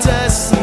just